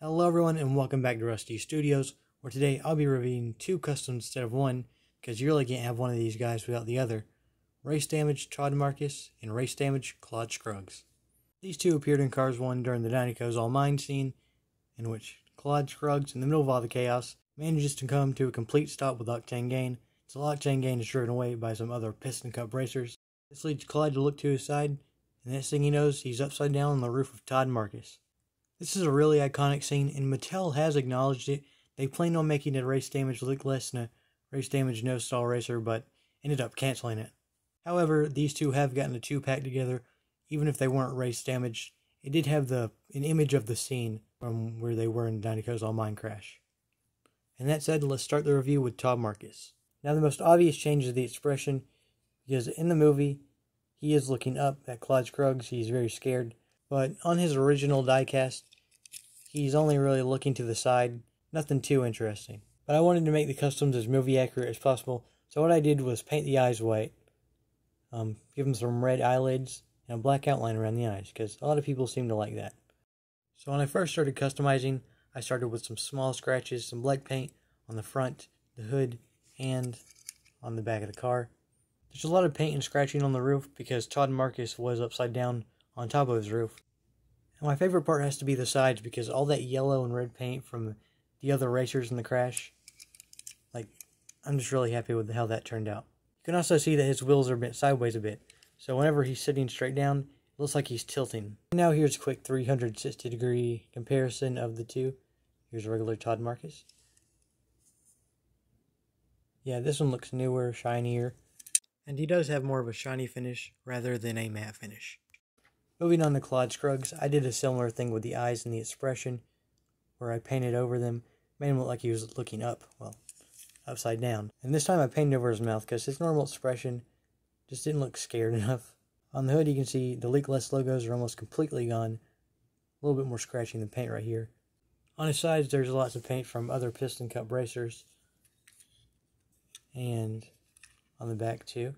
Hello everyone and welcome back to Rusteze Studios, where today I'll be reviewing two customs instead of one, because you really can't have one of these guys without the other. Race Damage Todd Marcus and Race Damage Claude Scruggs. These two appeared in Cars 1 during the Dinoco's All Mine scene, in which Claude Scruggs, in the middle of all the chaos, manages to come to a complete stop with Octane Gain, so Octane Gain is driven away by some other Piston Cup racers. This leads Clyde to look to his side, and next thing he knows, he's upside down on the roof of Todd Marcus. This is a really iconic scene, and Mattel has acknowledged it. They planned on making a race damage Leakless than a race damage No Stall racer, but ended up canceling it. However, these two have gotten a two pack together, even if they weren't race damaged. It did have the an image of the scene from where they were in Dinoco's All Mine Crash. And that said, let's start the review with Todd Marcus. Now, the most obvious change is the expression, because in the movie, he is looking up at Claude Scruggs. He's very scared. But on his original diecast, he's only really looking to the side. Nothing too interesting. But I wanted to make the customs as movie accurate as possible, so what I did was paint the eyes white, um, give him some red eyelids, and a black outline around the eyes, because a lot of people seem to like that. So when I first started customizing, I started with some small scratches, some black paint on the front, the hood, and on the back of the car. There's a lot of paint and scratching on the roof because Todd Marcus was upside down on top of his roof. And my favorite part has to be the sides because all that yellow and red paint from the other racers in the crash, like, I'm just really happy with how that turned out. You can also see that his wheels are bent sideways a bit, so whenever he's sitting straight down, it looks like he's tilting. Now here's a quick 360 degree comparison of the two. Here's a regular Todd Marcus. Yeah, this one looks newer, shinier, and he does have more of a shiny finish rather than a matte finish. Moving on to Claude Scruggs, I did a similar thing with the eyes and the expression, where I painted over them, made him look like he was looking up, well, upside down. And this time I painted over his mouth because his normal expression just didn't look scared enough. On the hood you can see the Leakless logos are almost completely gone. A little bit more scratching than paint right here. On his sides there's lots of paint from other Piston Cup racers. And on the back too.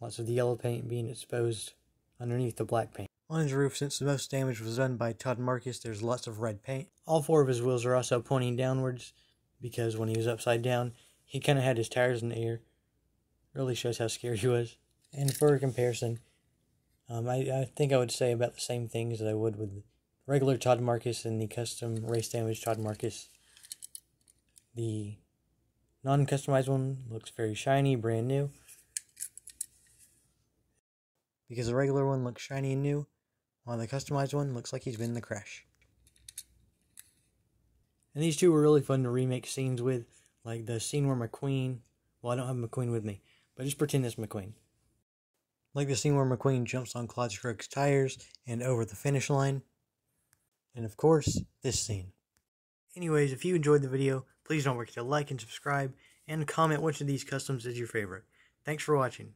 Lots of the yellow paint being exposed underneath the black paint. On his roof, since the most damage was done by Todd Marcus, there's lots of red paint. All four of his wheels are also pointing downwards because when he was upside down, he kind of had his tires in the air. Really shows how scared he was. And for a comparison, um, I, I think I would say about the same things that I would with regular Todd Marcus and the custom race damage Todd Marcus. The non-customized one looks very shiny, brand new because the regular one looks shiny and new, while the customized one looks like he's been in the crash. And these two were really fun to remake scenes with, like the scene where McQueen, well, I don't have McQueen with me, but just pretend it's McQueen. Like the scene where McQueen jumps on Claude Scruggs' tires and over the finish line. And of course, this scene. Anyways, if you enjoyed the video, please don't forget to like and subscribe, and comment which of these customs is your favorite. Thanks for watching.